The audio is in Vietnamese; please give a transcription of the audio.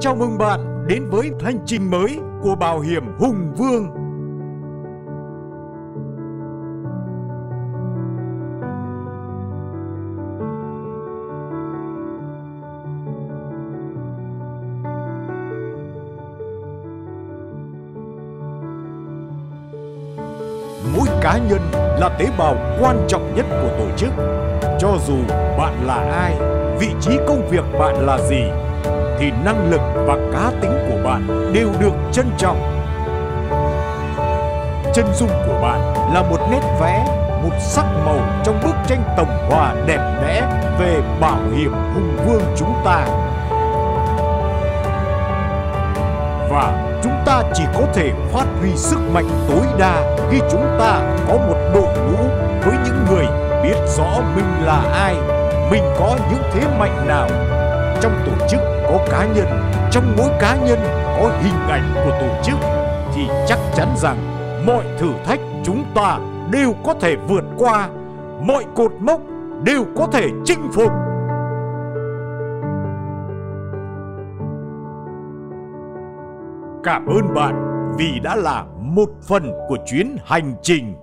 Chào mừng bạn đến với hành trình mới của Bảo hiểm Hùng Vương. Mỗi cá nhân là tế bào quan trọng nhất của tổ chức. Cho dù bạn là ai, vị trí công việc bạn là gì, thì năng lực và cá tính của bạn đều được trân trọng. Chân dung của bạn là một nét vẽ, một sắc màu trong bức tranh tổng hòa đẹp đẽ về bảo hiểm hùng vương chúng ta. Và chúng ta chỉ có thể phát huy sức mạnh tối đa khi chúng ta có một đội ngũ với những người biết rõ mình là ai, mình có những thế mạnh nào. Trong tổ chức có cá nhân, trong mỗi cá nhân có hình ảnh của tổ chức thì chắc chắn rằng mọi thử thách chúng ta đều có thể vượt qua, mọi cột mốc đều có thể chinh phục. Cảm ơn bạn vì đã là một phần của chuyến hành trình